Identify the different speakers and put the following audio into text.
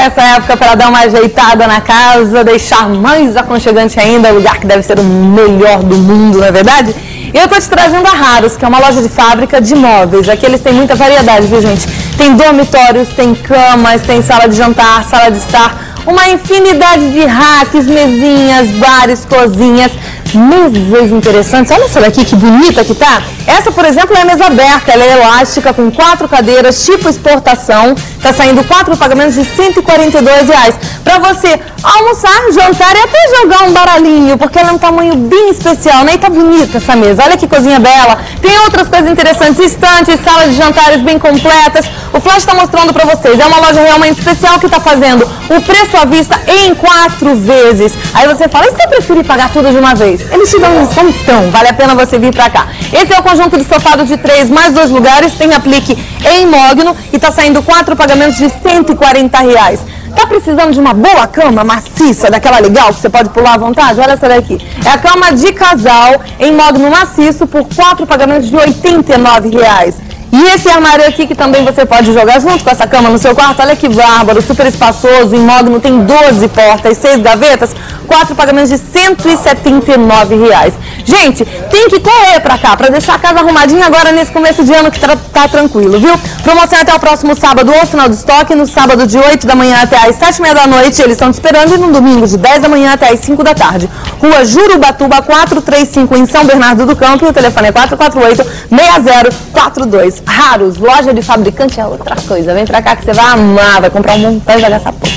Speaker 1: essa época para dar uma ajeitada na casa, deixar mais aconchegante ainda, o lugar que deve ser o melhor do mundo, não é verdade? Eu estou te trazendo a Raros, que é uma loja de fábrica de móveis. Aqui eles têm muita variedade, viu gente? Tem dormitórios, tem camas, tem sala de jantar, sala de estar, uma infinidade de racks, mesinhas, bares, cozinhas mesas interessantes. Olha essa daqui que bonita que tá. Essa, por exemplo, é a mesa aberta. Ela é elástica, com quatro cadeiras, tipo exportação. Tá saindo quatro pagamentos de 142 reais. Pra você almoçar, jantar e até jogar um baralhinho, porque ela é um tamanho bem especial, né? E tá bonita essa mesa. Olha que cozinha bela. Tem outras coisas interessantes, estantes, salas de jantares bem completas. O Flash está mostrando para vocês. É uma loja realmente especial que está fazendo o preço à vista em quatro vezes. Aí você fala, e se eu preferir pagar tudo de uma vez? Eles te dão um descontão, vale a pena você vir para cá. Esse é o conjunto de sofado de três mais dois lugares, tem aplique em mogno e está saindo quatro pagamentos de 140 reais. Tá precisando de uma boa cama maciça, daquela legal, que você pode pular à vontade? Olha essa daqui. É a cama de casal em mogno maciço por quatro pagamentos de 89 reais. E esse armário aqui que também você pode jogar junto com essa cama no seu quarto, olha que bárbaro, super espaçoso, mogno, tem 12 portas, 6 gavetas, quatro pagamentos de 179 reais. Gente, tem que correr pra cá, pra deixar a casa arrumadinha agora nesse começo de ano que tá, tá tranquilo, viu? Promoção até o próximo sábado ou final do estoque, no sábado de 8 da manhã até às 7 e meia da noite, eles estão te esperando, e no domingo de 10 da manhã até às 5 da tarde. Rua Jurubatuba 435 em São Bernardo do Campo, e o telefone é 448-6042. Raros, loja de fabricante é outra coisa. Vem pra cá que você vai amar, vai comprar um montão de agaçapão.